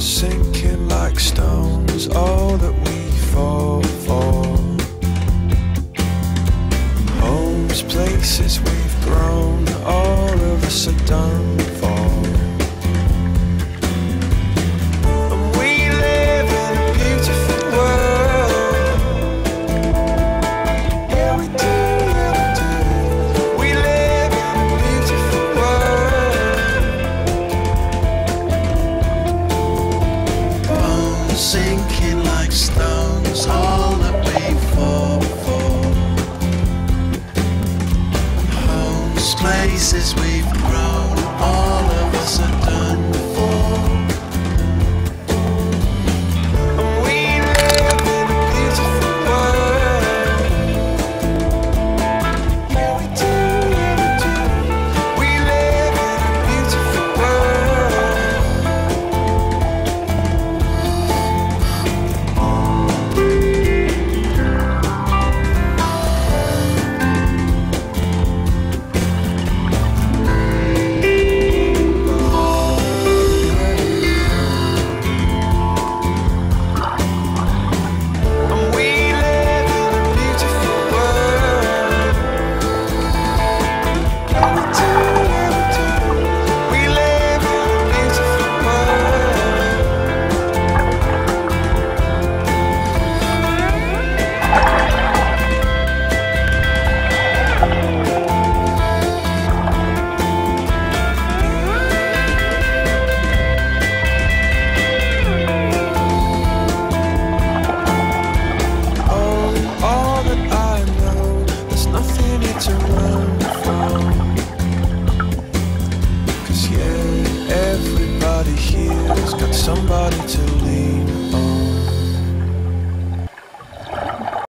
sinking like stones, all that we fall for. Homes, places we've grown, all of us are dumb. sinking like stones all that we fall for. Homes, places we've grown. Everybody here's got somebody to leave